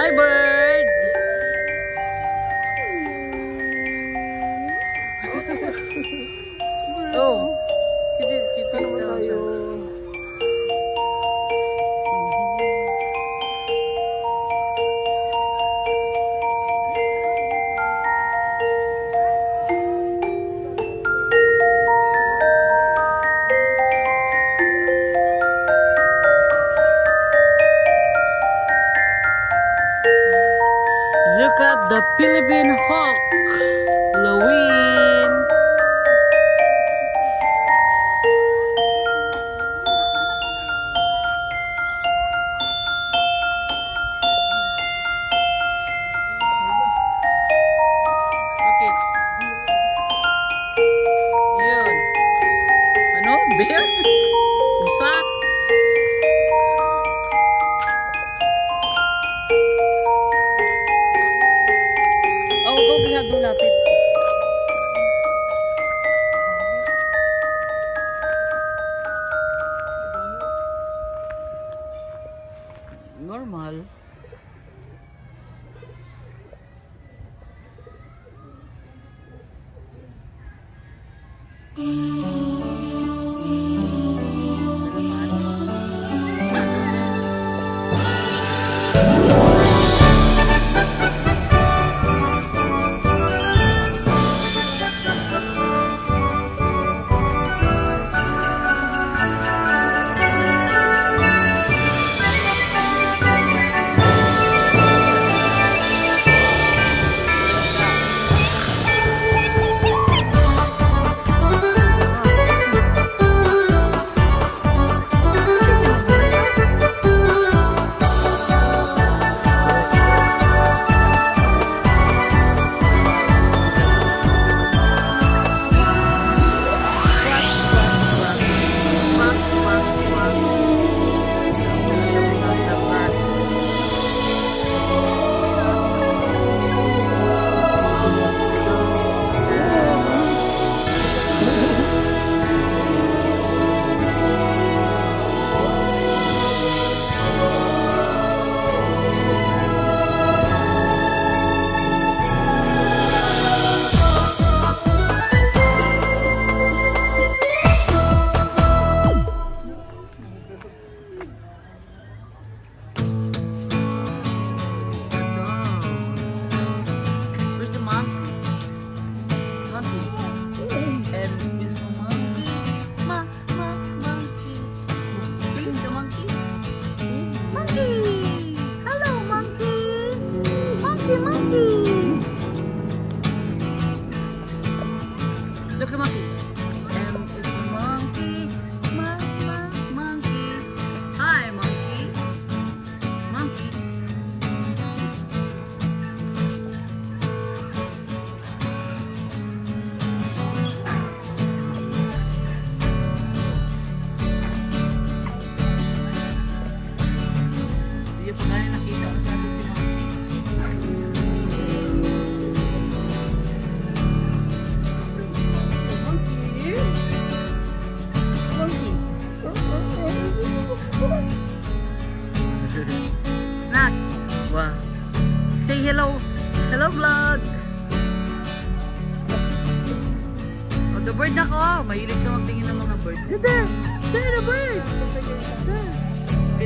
Hi, Look at the Philippine hawk, Lawin.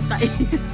转